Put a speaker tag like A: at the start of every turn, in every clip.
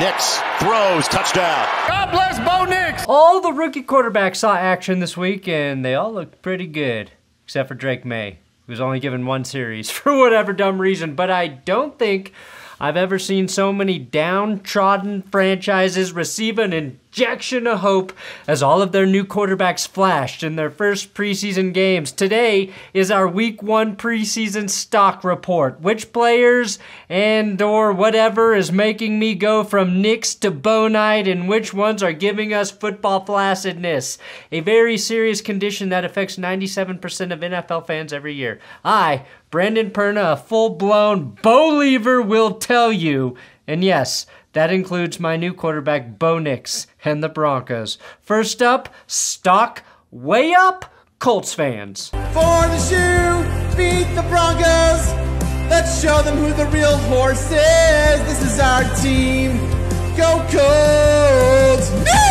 A: Nix throws, touchdown.
B: God bless Bo Nix.
C: All the rookie quarterbacks saw action this week, and they all looked pretty good, except for Drake Maye, who was only given one series for whatever dumb reason. But I don't think I've ever seen so many downtrodden franchises receive an injection of hope as all of their new quarterbacks flashed in their first preseason games. Today is our week 1 preseason stock report. Which players and or whatever is making me go from Nix to Bonite and which ones are giving us football flaccidness, a very serious condition that affects 97% of NFL fans every year. I, Brandon Perna, a full-blown believer will tell you, and yes, that includes my new quarterback, Bo Nix, and the Broncos. First up, stock way up, Colts fans.
D: For the shoe, beat the Broncos. Let's show them who the real horse is. This is our team. Go Colts!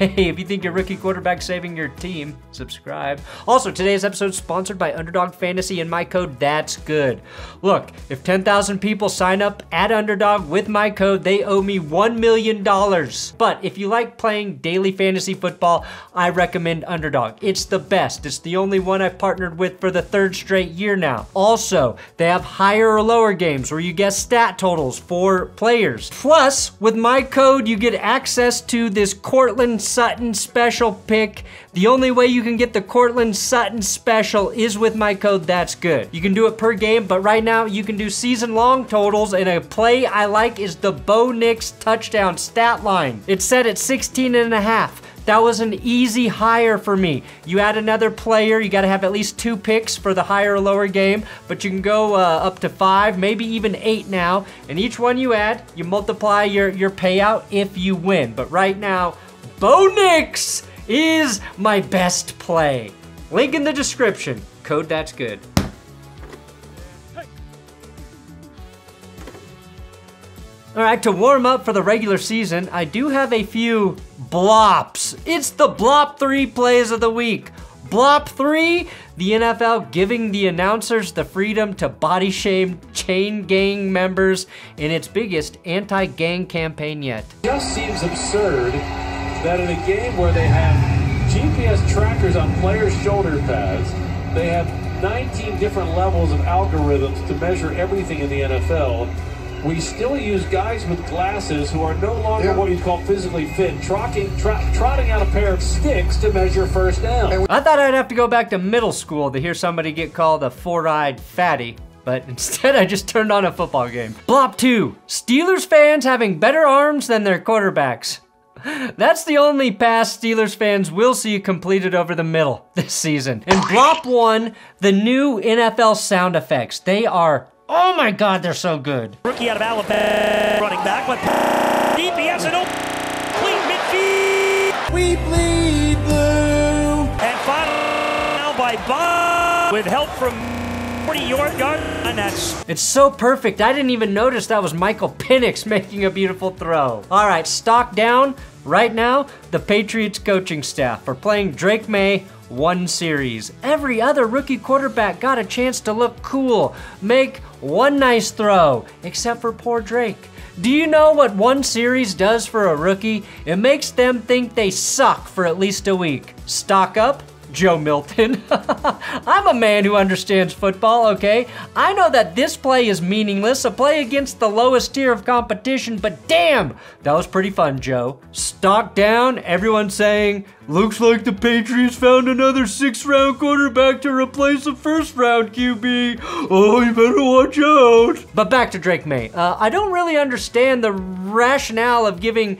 C: Hey, if you think your rookie quarterback saving your team, subscribe. Also, today's episode is sponsored by Underdog Fantasy and my code That's Good. Look, if 10,000 people sign up at Underdog with my code, they owe me $1 million. But if you like playing daily fantasy football, I recommend Underdog. It's the best. It's the only one I've partnered with for the third straight year now. Also, they have higher or lower games where you guess stat totals for players. Plus, with my code, you get access to this Courtland Sutton special pick. The only way you can get the Courtland Sutton special is with my code That's Good. You can do it per game, but right now you can do season long totals and a play I like is the Bo Nix touchdown stat line. It's set at 16 and a half. That was an easy hire for me. You add another player, you got to have at least two picks for the higher or lower game, but you can go uh, up to five, maybe even eight now. And each one you add, you multiply your, your payout if you win. But right now, Bo Nix is my best play. Link in the description. Code that's good. All right, to warm up for the regular season, I do have a few blops. It's the Blop 3 plays of the week. Blop 3, the NFL giving the announcers the freedom to body shame chain gang members in its biggest anti gang campaign yet.
E: just seems absurd that in a game where they have GPS trackers on players' shoulder pads, they have 19 different levels of algorithms to measure everything in the NFL. We still use guys with glasses who are no longer what you'd call physically fit, trotting, trot, trotting out a pair of sticks to measure first down.
C: I thought I'd have to go back to middle school to hear somebody get called a four-eyed fatty, but instead I just turned on a football game. Blop 2. Steelers fans having better arms than their quarterbacks. That's the only pass Steelers fans will see completed over the middle this season. And Blop 1, the new NFL sound effects. They are, oh my god, they're so good.
F: Rookie out of Alabama, running back, but deep, he has an open, clean midfield,
D: We bleed blue.
F: and final now by Bob with help from 40 yard
C: It's so perfect. I didn't even notice that was Michael Penix making a beautiful throw. All right, stock down. Right now, the Patriots coaching staff are playing Drake Maye one series. Every other rookie quarterback got a chance to look cool, make one nice throw, except for poor Drake. Do you know what one series does for a rookie? It makes them think they suck for at least a week. Stock up, Joe Milton. I'm a man who understands football, okay? I know that this play is meaningless, a play against the lowest tier of competition, but damn, that was pretty fun, Joe. Stock down, everyone saying, looks like the Patriots found another six round quarterback to replace a first round QB. Oh, you better watch out. But back to Drake Maye. Uh, I don't really understand the rationale of giving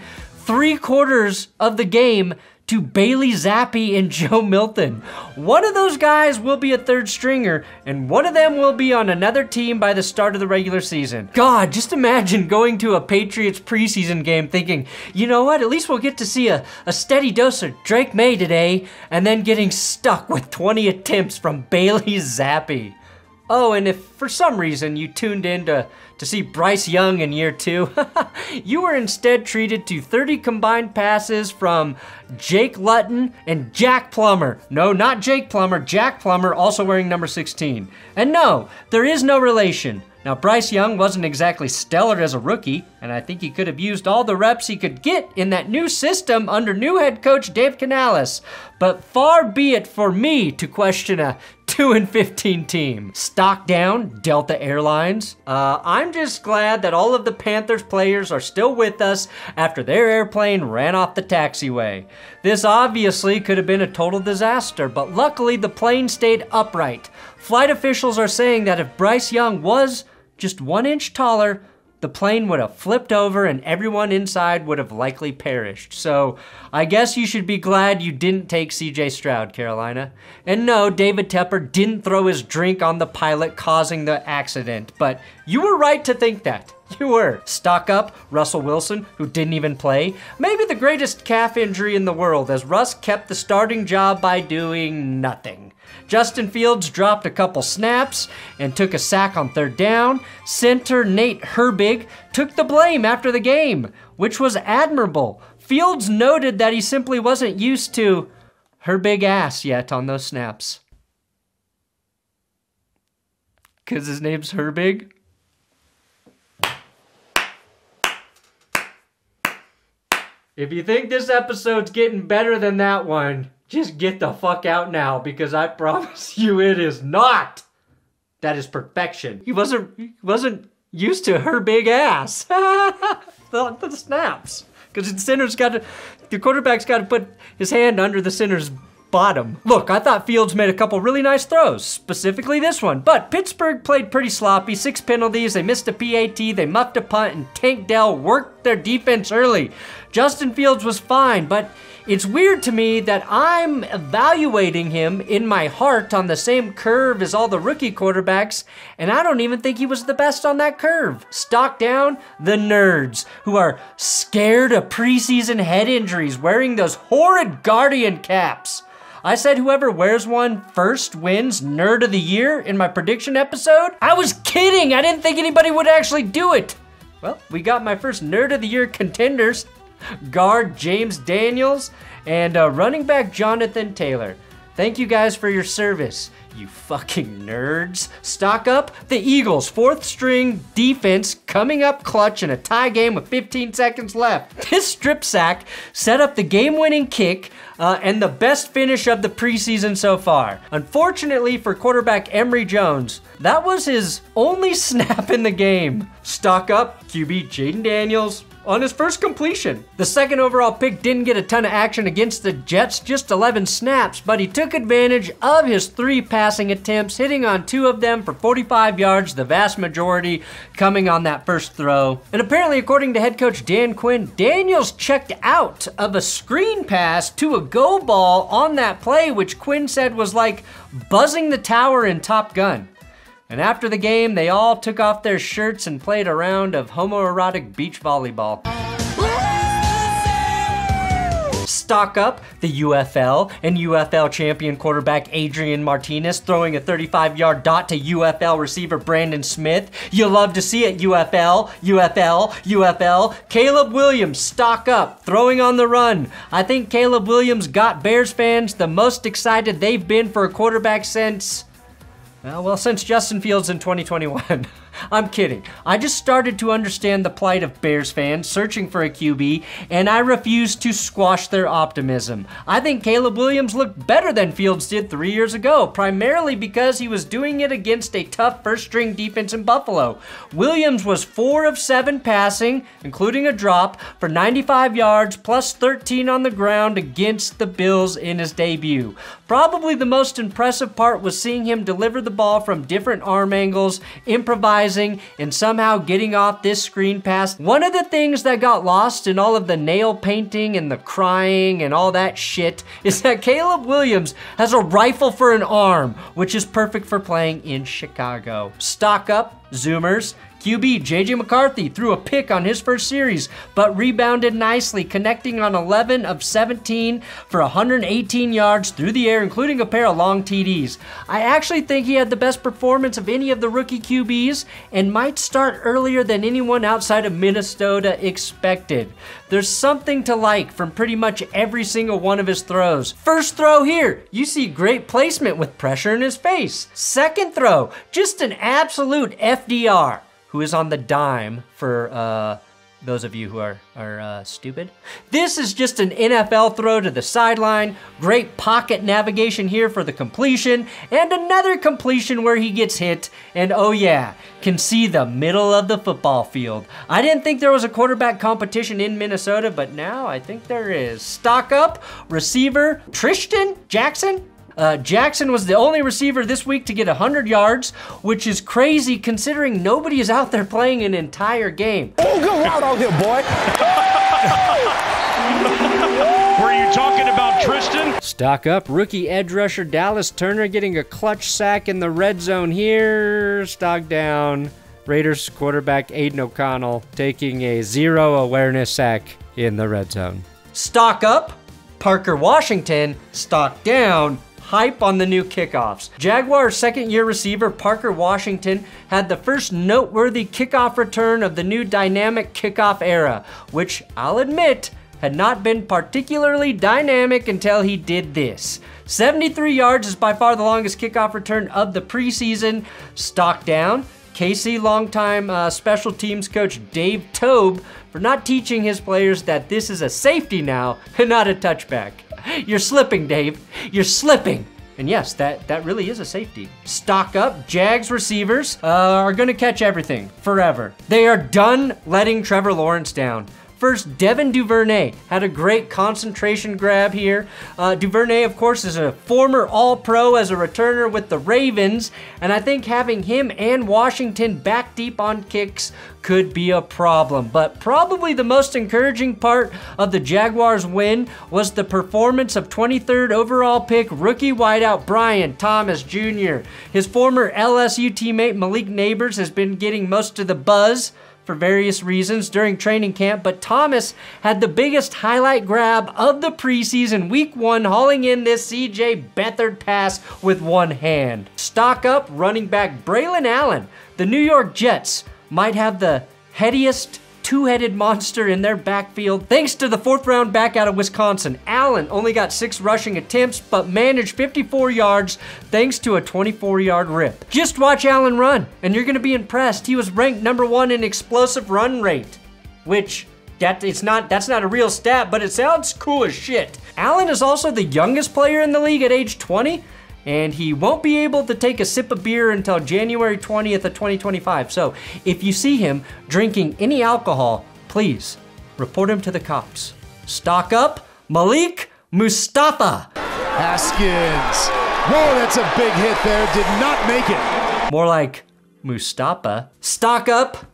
C: three quarters of the game to Bailey Zappe and Joe Milton. One of those guys will be a third stringer, and one of them will be on another team by the start of the regular season. God, just imagine going to a Patriots preseason game thinking, you know what, at least we'll get to see a, a steady dose of Drake Maye today, and then getting stuck with 20 attempts from Bailey Zappe. Oh, and if for some reason you tuned in to, to see Bryce Young in year two, you were instead treated to 30 combined passes from Jake Luton and Jack Plummer. No, not Jake Plummer, Jack Plummer, also wearing number 16. And no, there is no relation. Now, Bryce Young wasn't exactly stellar as a rookie, and I think he could have used all the reps he could get in that new system under new head coach Dave Canales. But far be it for me to question a 2 and 15 team. Stock down, Delta Airlines. Uh, I'm just glad that all of the Panthers players are still with us after their airplane ran off the taxiway. This obviously could have been a total disaster, but luckily the plane stayed upright. Flight officials are saying that if Bryce Young was just one inch taller, the plane would have flipped over and everyone inside would have likely perished. So I guess you should be glad you didn't take CJ Stroud, Carolina. And no, David Tepper didn't throw his drink on the pilot, causing the accident. But you were right to think that. You were. Stock up, Russell Wilson, who didn't even play. Maybe the greatest calf injury in the world, as Russ kept the starting job by doing nothing. Justin Fields dropped a couple snaps and took a sack on third down. Center Nate Herbig took the blame after the game, which was admirable. Fields noted that he simply wasn't used to her big ass yet on those snaps. Because his name's Herbig? If you think this episode's getting better than that one, just get the fuck out now because I promise you it is not. That is perfection. He wasn't he wasn't used to her big ass. the, the snaps. Because the center's got to, the quarterback's got to put his hand under the center's bottom. Look, I thought Fields made a couple really nice throws, specifically this one. But Pittsburgh played pretty sloppy, six penalties, they missed a PAT, they muffed a punt, and Tank Dell worked their defense early. Justin Fields was fine, but it's weird to me that I'm evaluating him in my heart on the same curve as all the rookie quarterbacks, and I don't even think he was the best on that curve. Stock down the nerds who are scared of preseason head injuries wearing those horrid Guardian caps. I said whoever wears one first wins Nerd of the Year in my prediction episode. I was kidding. I didn't think anybody would actually do it. Well, we got my first Nerd of the Year contenders guard James Daniels, and uh, running back Jonathan Taylor. Thank you guys for your service, you fucking nerds. Stock up the Eagles' fourth string defense coming up clutch in a tie game with 15 seconds left. This strip sack set up the game winning kick uh, and the best finish of the preseason so far. Unfortunately for quarterback Emory Jones, that was his only snap in the game. Stock up QB Jayden Daniels, on his first completion. The second overall pick didn't get a ton of action against the Jets, just 11 snaps, but he took advantage of his three passing attempts, hitting on two of them for 45 yards, the vast majority coming on that first throw. And apparently, according to head coach Dan Quinn, Daniels checked out of a screen pass to a go ball on that play, which Quinn said was like buzzing the tower in Top Gun. And after the game, they all took off their shirts and played a round of homoerotic beach volleyball. Stock up the UFL and UFL champion quarterback Adrian Martinez throwing a 35 yard dot to UFL receiver Brandon Smith. You love to see it, UFL, UFL, UFL. Caleb Williams, stock up, throwing on the run. I think Caleb Williams got Bears fans the most excited they've been for a quarterback since. Uh, well, since Justin Fields in 2021. I'm kidding. I just started to understand the plight of Bears fans searching for a QB, and I refuse to squash their optimism. I think Caleb Williams looked better than Fields did three years ago, primarily because he was doing it against a tough first string defense in Buffalo. Williams was 4 of 7 passing, including a drop, for 95 yards plus 13 on the ground against the Bills in his debut. Probably the most impressive part was seeing him deliver the ball from different arm angles, improvise and somehow getting off this screen pass. One of the things that got lost in all of the nail painting and the crying and all that shit is that Caleb Williams has a rifle for an arm, which is perfect for playing in Chicago. Stock up, Zoomers. QB JJ McCarthy threw a pick on his first series, but rebounded nicely, connecting on 11 of 17 for 118 yards through the air, including a pair of long TDs. I actually think he had the best performance of any of the rookie QBs and might start earlier than anyone outside of Minnesota expected. There's something to like from pretty much every single one of his throws. First throw here, you see great placement with pressure in his face. Second throw, just an absolute FDR who is on the dime for uh, those of you who are, are uh, stupid. This is just an NFL throw to the sideline. Great pocket navigation here for the completion. And another completion where he gets hit. And oh yeah, can see the middle of the football field. I didn't think there was a quarterback competition in Minnesota, but now I think there is. Stock up, receiver Trishton Jackson. Uh, Jackson was the only receiver this week to get 100 yards, which is crazy considering nobody is out there playing an entire game.
B: Oh, good route out here, boy.
F: Were you talking about Trishton?
C: Stock up, rookie edge rusher Dallas Turner getting a clutch sack in the red zone here. Stock down. Raiders quarterback Aidan O'Connell taking a zero awareness sack in the red zone. Stock up, Parker Washington. Stock down, hype on the new kickoffs. Jaguars second year receiver Parker Washington had the first noteworthy kickoff return of the new dynamic kickoff era, which I'll admit had not been particularly dynamic until he did this. 73 yards is by far the longest kickoff return of the preseason. Stock down. KC longtime uh, special teams coach Dave Toub for not teaching his players that this is a safety now and not a touchback. You're slipping, Dave. You're slipping. And yes, that, that really is a safety. Stock up. Jags receivers uh, are to catch everything forever. They are done letting Trevor Lawrence down. First, Devin Duvernay had a great concentration grab here. Uh, Duvernay, of course, is a former All Pro as a returner with the Ravens, and I think having him and Washington back deep on kicks could be a problem. But probably the most encouraging part of the Jaguars' win was the performance of 23rd overall pick rookie wideout Brian Thomas Jr. His former LSU teammate Malik Nabers has been getting most of the buzz for various reasons during training camp, but Thomas had the biggest highlight grab of the preseason, week one, hauling in this CJ Beathard pass with one hand. Stock up running back Braelon Allen. The New York Jets might have the headiest two-headed monster in their backfield thanks to the fourth round back out of Wisconsin. Allen only got six rushing attempts but managed 54 yards thanks to a 24 yard rip. Just watch Allen run and you're gonna be impressed. He was ranked number one in explosive run rate, which that it's not that's not a real stat, but it sounds cool as shit. Allen is also the youngest player in the league at age 20 and he won't be able to take a sip of beer until January 20th of 2025. So if you see him drinking any alcohol, please report him to the cops. Stock up, Malik Mustapha.
B: Haskins. Whoa, that's a big hit there. Did not make it.
C: More like Mustafa. Stock up,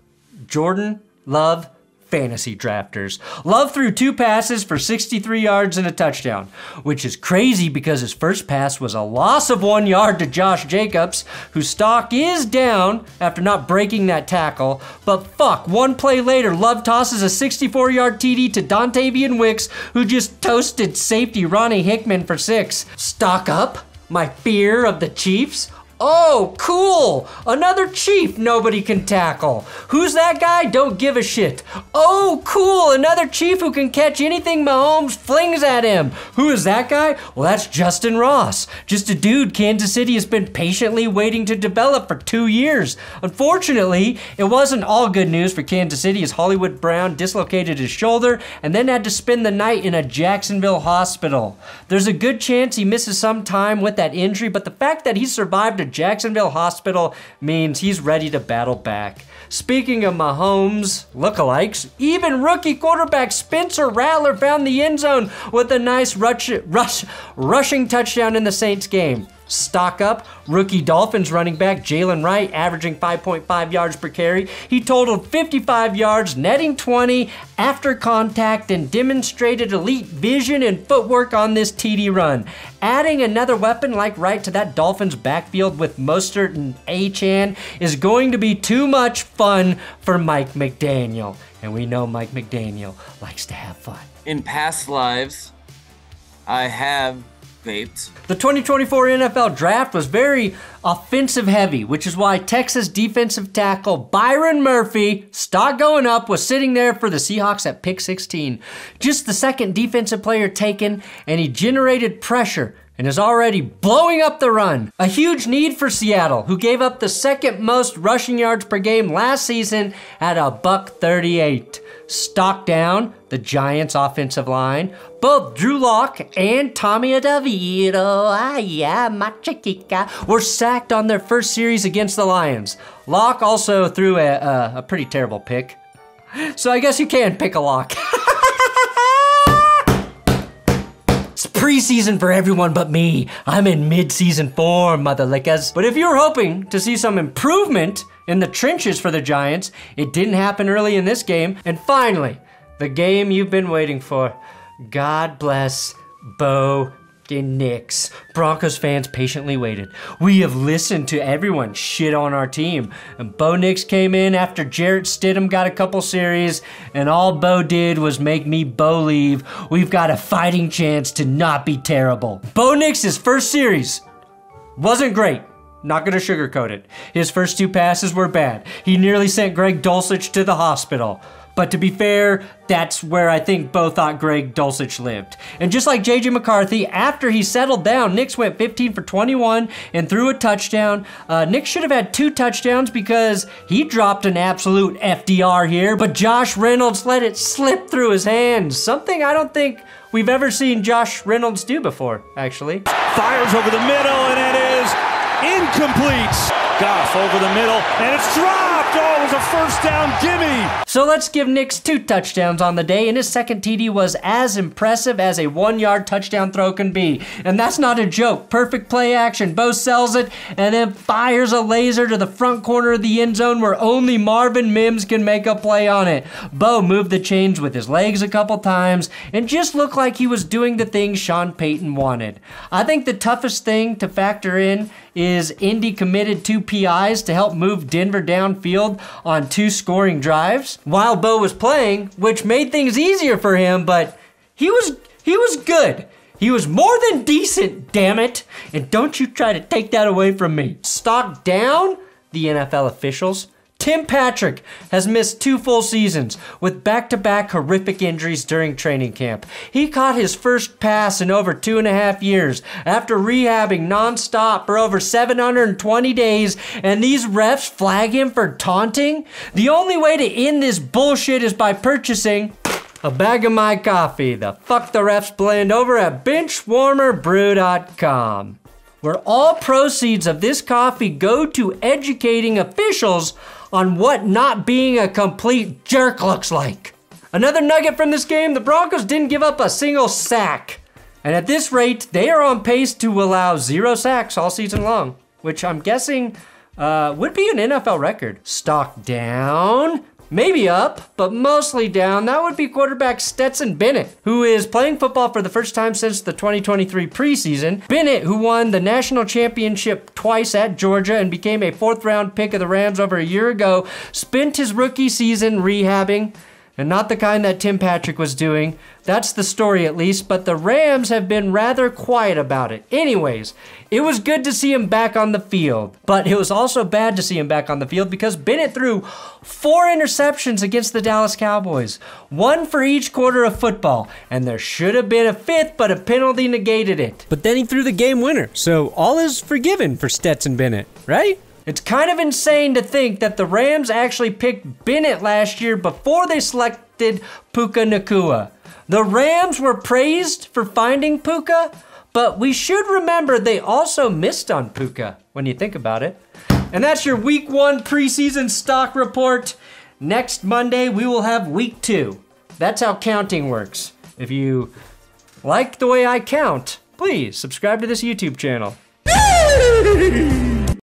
C: Jordan Love fantasy drafters. Love threw two passes for 63 yards and a touchdown, which is crazy because his first pass was a loss of one yard to Josh Jacobs, whose stock is down after not breaking that tackle. But fuck, one play later, Love tosses a 64 yard TD to Dontayvion Wicks, who just toasted safety Ronnie Hickman for six. Stock up? My fear of the Chiefs? Oh, cool! Another chief nobody can tackle. Who's that guy? Don't give a shit. Oh, cool! Another chief who can catch anything Mahomes flings at him. Who is that guy? Well, that's Justyn Ross. Just a dude Kansas City has been patiently waiting to develop for two years. Unfortunately, it wasn't all good news for Kansas City as Hollywood Brown dislocated his shoulder and then had to spend the night in a Jacksonville hospital. There's a good chance he misses some time with that injury, but the fact that he survived a Jacksonville hospital means he's ready to battle back. Speaking of Mahomes lookalikes, even rookie quarterback Spencer Rattler found the end zone with a nice rush, rush, rushing touchdown in the Saints game. Stock up, rookie Dolphins running back Jaylen Wright averaging 5.5 yards per carry. He totaled 55 yards, netting 20 after contact, and demonstrated elite vision and footwork on this TD run. Adding another weapon like Wright to that Dolphins backfield with Mostert and Achane is going to be too much fun for Mike McDaniel. And we know Mike McDaniel likes to have fun.
G: In past lives, I have vaped.
C: The 2024 NFL draft was very offensive heavy, which is why Texas defensive tackle Byron Murphy, stock going up, was sitting there for the Seahawks at pick 16. Just the second defensive player taken, and he generated pressure and is already blowing up the run. A huge need for Seattle, who gave up the second most rushing yards per game last season at a buck 38. Stock down the Giants' offensive line. Both Drew Lock and Tommy DeVito, ah yeah, were sacked on their first series against the Lions. Lock also threw a, a, a pretty terrible pick. So I guess you can pick a lock. It's preseason for everyone but me. I'm in mid-season form, mother lickers. But if you're hoping to see some improvement in the trenches for the Giants, it didn't happen early in this game. And finally, the game you've been waiting for. God bless Bo Nix. Broncos fans patiently waited. We have listened to everyone shit on our team. And Bo Nix came in after Jarrett Stidham got a couple series, and all Bo did was make me believe we've got a fighting chance to not be terrible. Bo Nix's first series wasn't great. Not gonna sugarcoat it. His first two passes were bad. He nearly sent Greg Dulcich to the hospital. But to be fair, that's where I think Bo thought Greg Dulcich lived. And just like JJ McCarthy, after he settled down, Nix went 15 for 21 and threw a touchdown. Uh, Nix should have had two touchdowns because he dropped an absolute FDR here, but Josh Reynolds let it slip through his hands. Something I don't think we've ever seen Josh Reynolds do before, actually.
F: Fires over the middle, and it is incomplete. Goff over the middle, and it's dropped. A first down gimme.
C: So let's give Nix two touchdowns on the day, and his second TD was as impressive as a one yard touchdown throw can be. And that's not a joke. Perfect play action. Bo sells it and then fires a laser to the front corner of the end zone where only Marvin Mims can make a play on it. Bo moved the chains with his legs a couple times and just looked like he was doing the things Sean Payton wanted. I think the toughest thing to factor in is Indy committed two PIs to help move Denver downfield on two scoring drives while Bo was playing, which made things easier for him, but he was he was good. He was more than decent, damn it. And don't you try to take that away from me. Stock down the NFL officials. Tim Patrick has missed two full seasons with back to back horrific injuries during training camp. He caught his first pass in over two and a half years after rehabbing nonstop for over 720 days, and these refs flag him for taunting? The only way to end this bullshit is by purchasing a bag of my coffee, the Fuck the Refs blend over at benchwarmerbrew.com, where all proceeds of this coffee go to educating officials on what not being a complete jerk looks like. Another nugget from this game the Broncos didn't give up a single sack. And at this rate, they are on pace to allow zero sacks all season long, which I'm guessing uh, would be an NFL record. Stock down, maybe up, but mostly down. That would be quarterback Stetson Bennett, who is playing football for the first time since the 2023 preseason. Bennett, who won the national championship twice at Georgia and became a fourth round pick of the Rams over a year ago, spent his rookie season rehabbing. And not the kind that Tim Patrick was doing. That's the story at least, but the Rams have been rather quiet about it. Anyways, it was good to see him back on the field, but it was also bad to see him back on the field because Bennett threw four interceptions against the Dallas Cowboys, one for each quarter of football, and there should have been a fifth, but a penalty negated it. But then he threw the game winner, so all is forgiven for Stetson Bennett, right? It's kind of insane to think that the Rams actually picked Bennett last year before they selected Puka Nacua. The Rams were praised for finding Puka, but we should remember they also missed on Puka when you think about it. And that's your week one preseason stock report. Next Monday, we will have week two. That's how counting works. If you like the way I count, please subscribe to this YouTube channel.